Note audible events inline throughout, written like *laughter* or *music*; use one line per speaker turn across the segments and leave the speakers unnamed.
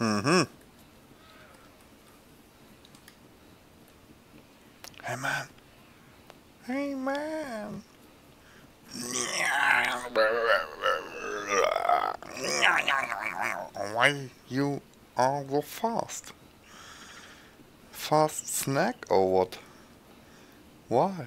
Mm-hmm. Hey man. Hey man. *laughs* Why you are so fast? Fast snack or what? Why?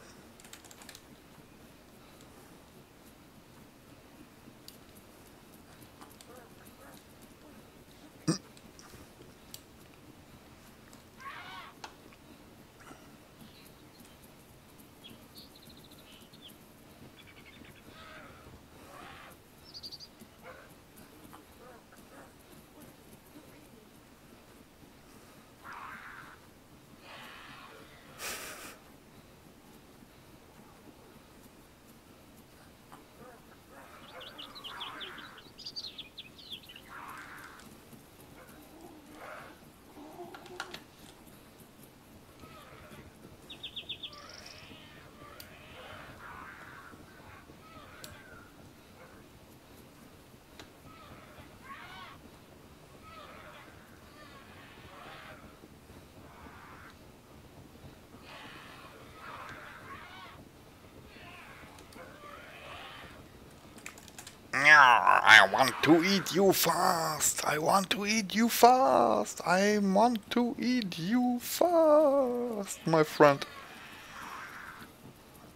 I want to eat you fast. I want to eat you fast. I want to eat you fast, my friend.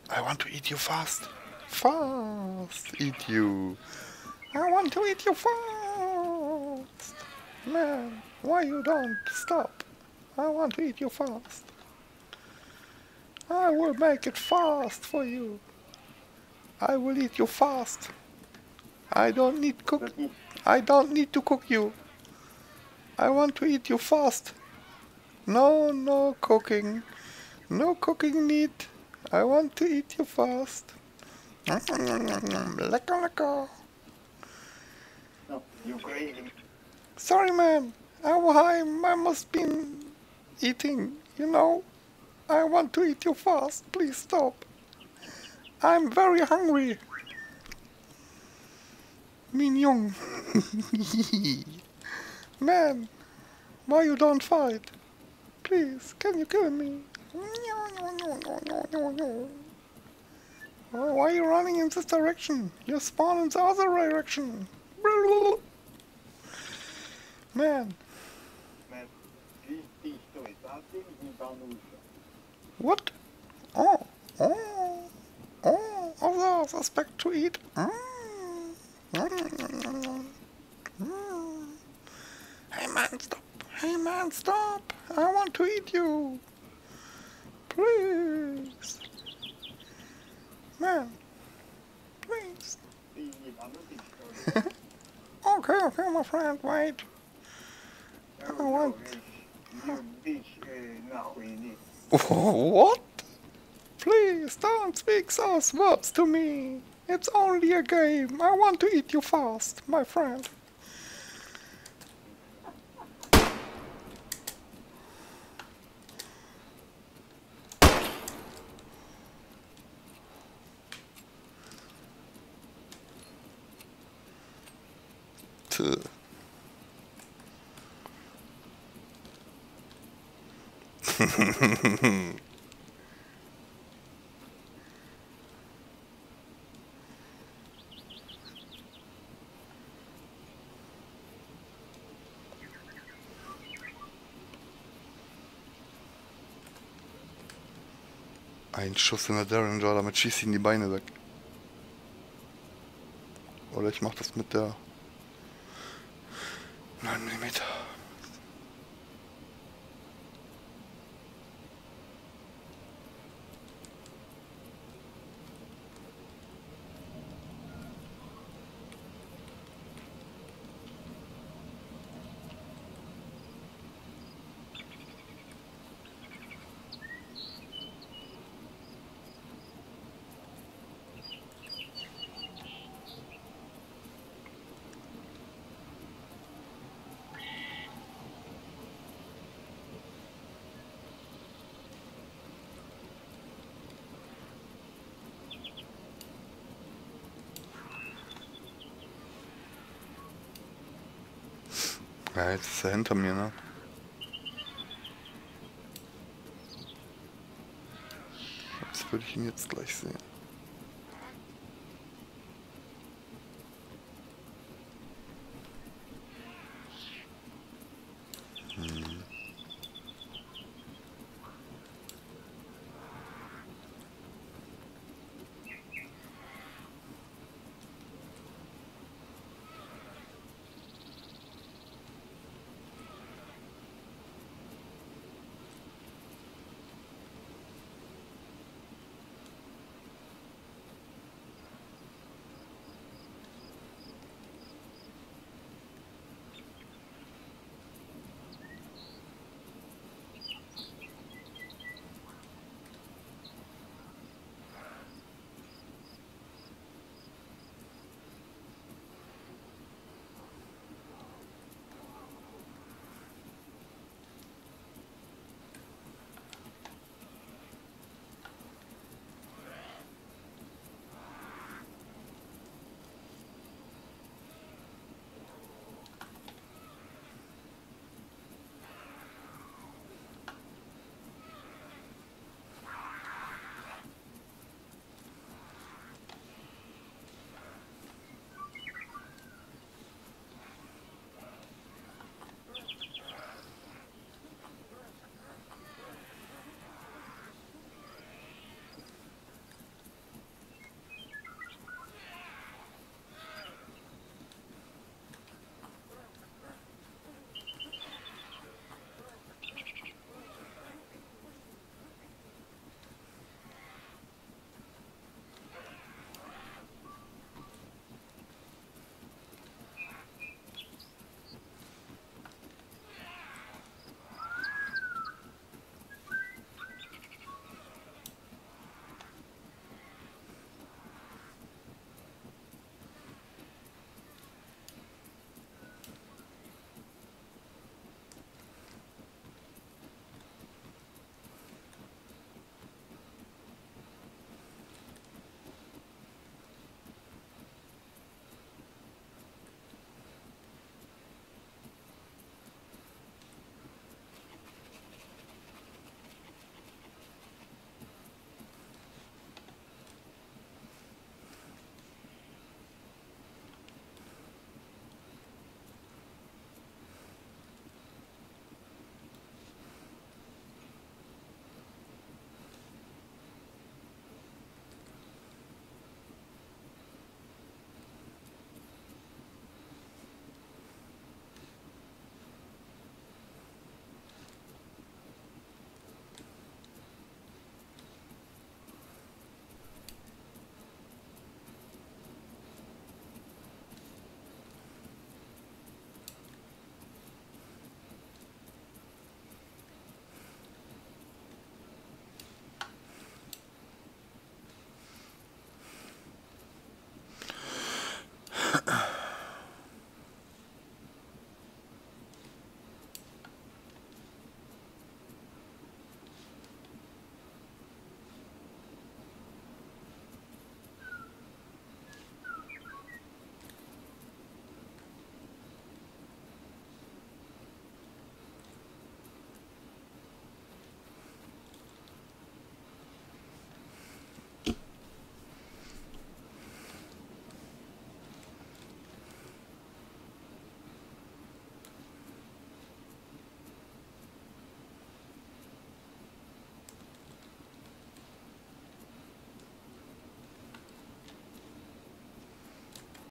I want to eat you fast. Fast. Eat you. I want to eat you fast. Man, why you don't stop? I want to eat you fast. I will make it fast for you. I will eat you fast. I don't need cook. I don't need to cook you. I want to eat you fast. No, no cooking. No cooking need. I want to eat you fast. Lekker, lekker.
No, you're crazy.
Sorry, man. I, I, I must be eating, you know. I want to eat you fast. Please stop. I'm very hungry. Mignon. *laughs* Man, why you don't fight? Please, can you kill me? Why are you running in this direction? You spawn in the other direction. Man,
Man, please teach to it. I think he found the
what? Oh, oh, oh, other suspect to eat. Mm. Hey man, stop. Man, stop. I want to eat you. Please. Man, please. *laughs* Okay, okay, my friend, wait. I want- *laughs* What? Please don't speak those words to me. It's only a game. I want to eat you fast, my friend. Tuh. *laughs* Ein Schuss in der Derringer, damit schießt ihn die Beine weg. Oder ich mach das mit der 9 mm. Ja, jetzt ist er hinter mir, ne? Jetzt würde ich ihn jetzt gleich sehen.